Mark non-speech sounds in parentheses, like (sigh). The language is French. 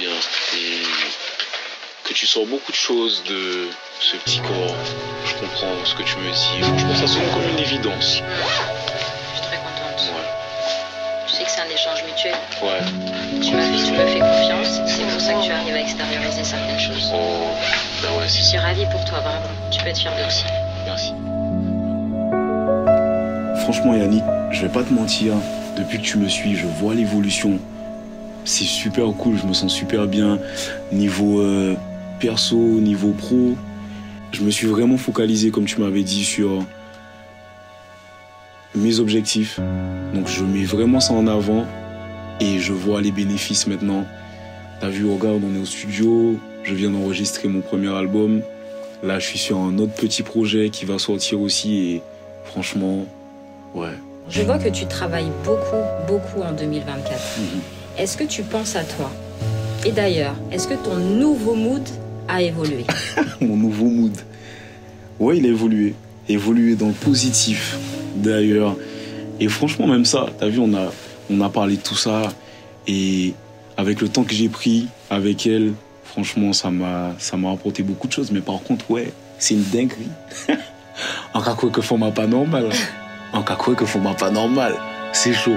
bien et que tu sors beaucoup de choses de ce petit corps. Je comprends ce que tu me dis. Franchement, ça sonne comme une évidence. Je suis très contente. Ouais. Je sais que c'est un échange mutuel. Ouais. Tu m'as tu me fais confiance. C'est pour ça que tu arrives à extérioriser certaines choses. Oh, bah ouais, Je si. suis ravie pour toi, vraiment. Tu peux être fier de aussi. Merci. Franchement, Yannick, je vais pas te mentir. Depuis que tu me suis, je vois l'évolution. C'est super cool, je me sens super bien. Niveau euh, perso, niveau pro, je me suis vraiment focalisé, comme tu m'avais dit, sur mes objectifs. Donc je mets vraiment ça en avant et je vois les bénéfices maintenant. T'as vu, regarde, on est au studio, je viens d'enregistrer mon premier album. Là, je suis sur un autre petit projet qui va sortir aussi et franchement, ouais. Je vois que tu travailles beaucoup, beaucoup en 2024. Mhm. Est-ce que tu penses à toi Et d'ailleurs, est-ce que ton nouveau mood a évolué (laughs) Mon nouveau mood. Ouais, il a évolué. Évolué dans le positif, d'ailleurs. Et franchement, même ça, t'as vu, on a, on a parlé de tout ça. Et avec le temps que j'ai pris avec elle, franchement, ça m'a, ça m'a apporté beaucoup de choses. Mais par contre, ouais, c'est une dinguerie. (laughs) En cas quoi que ma pas normal. En cas quoi que ma pas normal. C'est chaud.